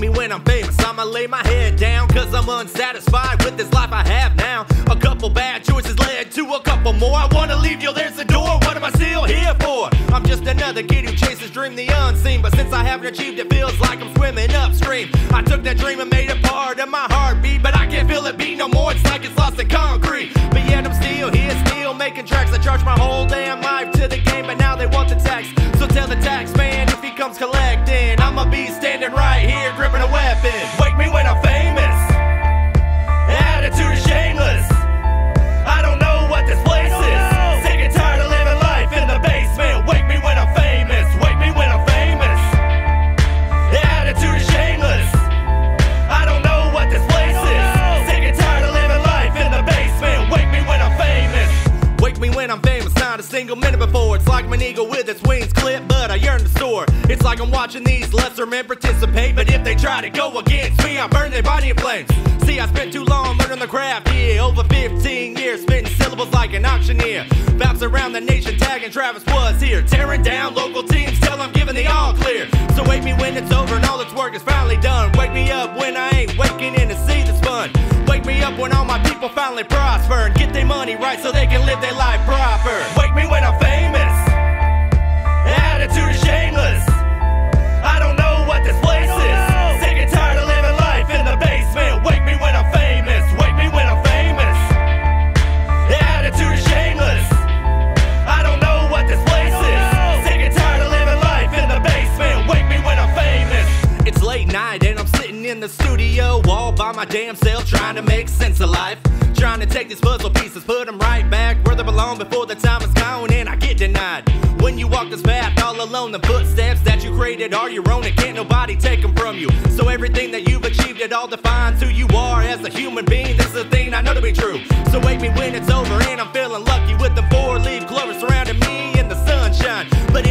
me when I'm famous. I'ma lay my head down, cause I'm unsatisfied with this life I have now. A couple bad choices led to a couple more. I wanna leave you, there's the door. What am I still here for? I'm just another kid who chases dream the unseen. But since I haven't achieved it, feels like I'm swimming upstream. I took that dream and made it part of my heartbeat. But I can't feel it beat single minute before. It's like an eagle with its wings clipped, but I yearn to soar. It's like I'm watching these lesser men participate, but if they try to go against me, I burn their body in flames. See, I spent too long learning the craft here. Over 15 years, spitting syllables like an auctioneer. Bounce around the nation, tagging Travis was here. Tearing down local teams till I'm giving the all clear. So wake me when it's over and all its work is finally done. Wake me up when I ain't waking in to see this fun. Wake me up when all my people finally prosper and get their money right so they can live their life proper. By my damn self trying to make sense of life. Trying to take these puzzle pieces, put them right back where they belong before the time is gone and I get denied. When you walk this path all alone, the footsteps that you created are your own and can't nobody take them from you. So everything that you've achieved, it all defines who you are as a human being. This is the thing I know to be true. So wake me when it's over and I'm feeling lucky with the four leaf clovers surrounding me in the sunshine. But